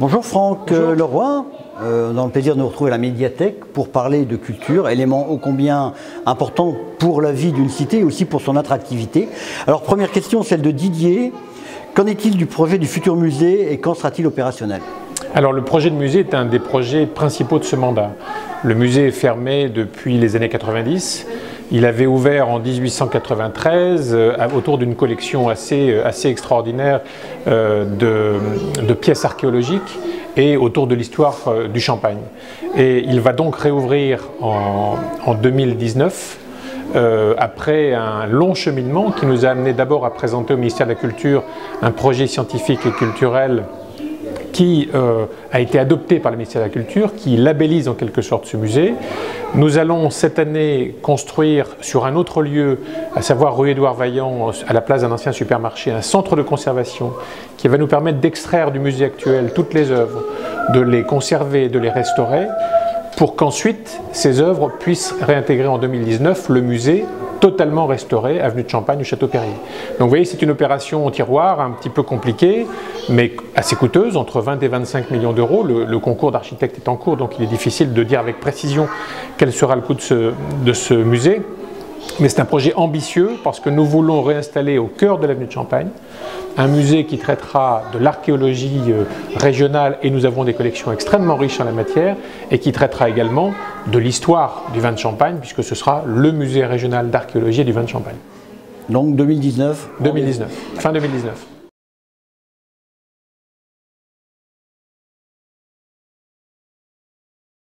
Bonjour Franck euh, Leroy, euh, dans le plaisir de nous retrouver à la médiathèque pour parler de culture, élément ô combien important pour la vie d'une cité et aussi pour son attractivité. Alors première question, celle de Didier. Qu'en est-il du projet du futur musée et quand sera-t-il opérationnel? Alors le projet de musée est un des projets principaux de ce mandat. Le musée est fermé depuis les années 90. Il avait ouvert en 1893 euh, autour d'une collection assez, euh, extraordinaire euh, de, pièces archéologiques et autour de l'histoire du Champagne. Et il va donc réouvrir en, 2019 après un long cheminement qui nous a amené d'abord à présenter au ministère de la Culture un projet scientifique et culturel qui euh, a été adopté par le ministère de la Culture, qui labellise en quelque sorte ce musée. Nous allons cette année construire sur un autre lieu, à savoir rue Édouard Vaillant, à la place d'un ancien supermarché, un centre de conservation qui va nous permettre d'extraire du musée actuel toutes les œuvres, de les conserver, de les restaurer, pour qu'ensuite ces œuvres puissent réintégrer en 2019 le musée totalement restauré, avenue de Champagne au Château Perrier. Donc vous voyez, c'est une opération au tiroir un petit peu compliquée, mais assez coûteuse, entre 20 et 25 millions d'euros. Le, concours d'architecte est en cours, donc il est difficile de dire avec précision quel sera le coût de ce musée. Mais c'est un projet ambitieux parce que nous voulons réinstaller au cœur de l'avenue de Champagne un musée qui traitera de l'archéologie euh, régionale et nous avons des collections extrêmement riches en la matière et qui traitera également de l'histoire du vin de Champagne puisque ce sera le musée régional d'archéologie du vin de Champagne. Donc 2019 2019, fin 2019.